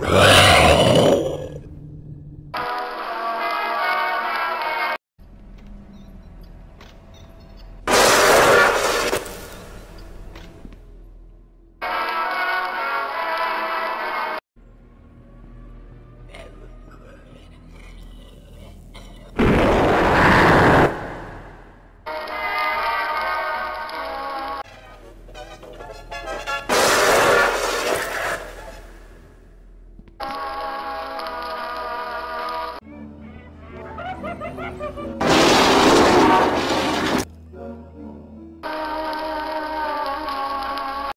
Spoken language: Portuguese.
Ugh. Ha ha ha!